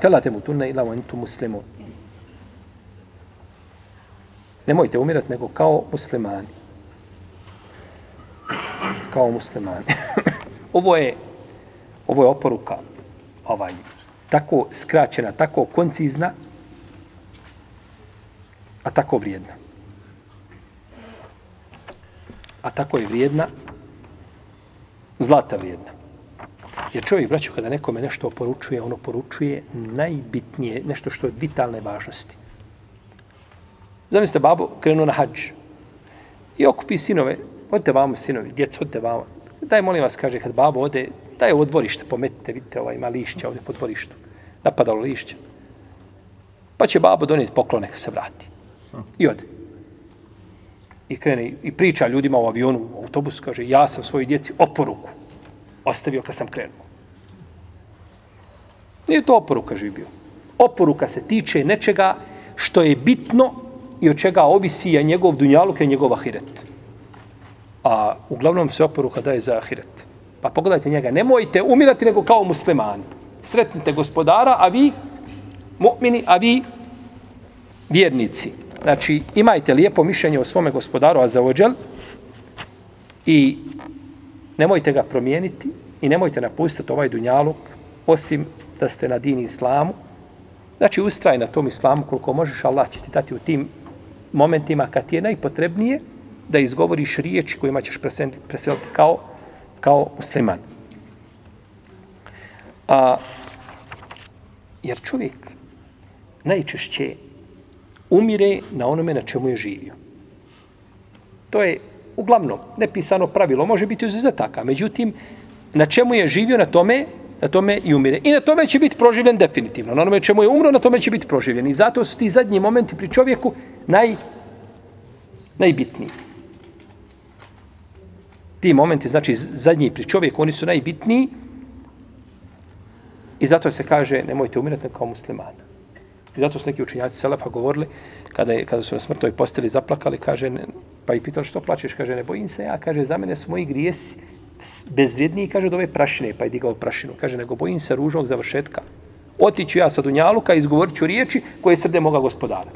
Fela te mutunne ila vantu muslimun. Nemojte umirati nego kao muslimani. Kao muslimani. ovo je ovo je oporuka ovaj tako skraćena, tako koncizna, a tako vrijedna. A tako je vrijedna, zlata vrijedna. Jer čovjek, braću, kada nekome nešto poručuje, ono poručuje najbitnije, nešto što je vitalne važnosti. Zamislite, babo krenuo na hađ i okupi sinove, odite vamo sinovi, djeca, odite vamo. Daj, molim vas, kaže, kad babo ode, daj ovo dvorište, pometite, vidite, ovaj, ima lišća ovdje po dvorištu. Napadalo lišća. Pa će babo donijeti poklon, neka se vrati. I ode. I krene i priča ljudima u avionu, u autobusu, kaže, ja sam svojoj djeci oporuku ostavio kad sam krenuo. Nije to oporuka živio. Oporuka se tiče nečega što je bitno i od čega ovisi je njegov dunjaluk i njegov ahiret. A uglavnom se oporuka daje za ahiret. Pa pogledajte njega, nemojte umirati nego kao muslimani. Sretnite gospodara, a vi mu'mini, a vi vjernici. Znači, imajte lijepo mišljenje o svome gospodaru, a za ođel, i nemojte ga promijeniti i nemojte napustiti ovaj dunjaluk, osim da ste na dini islamu. Znači, ustraj na tom islamu koliko možeš, Allah će ti dati u tim momentima kad ti je najpotrebnije da izgovoriš riječi kojima ćeš preseliti kao, kao musliman. A, jer čovjek najčešće umire na onome na čemu je živio. To je uglavnom nepisano pravilo, može biti izuzetaka. Međutim, na čemu je živio, na tome na tome i umire. I na tome će biti proživljen definitivno. Na onome čemu je umro, na tome će biti proživljen. I zato su ti zadnji momenti pri čovjeku naj, najbitniji. Ti momenti, znači zadnji pri čovjeku, oni su najbitniji. I zato se kaže, nemojte umirati kao muslimana. I zato su neki učinjaci Selefa govorili, kada, je, kada su na smrtoj posteli zaplakali, kaže, pa i pitali što plačeš, kaže, ne bojim se ja, kaže, za mene su moji grijesi bezvrijedniji, kaže, od ove prašine, pa je digao prašinu, kaže, nego bojim se ružnog završetka. Otiću ja sa Dunjaluka i izgovorit ću riječi koje srde moga gospodara.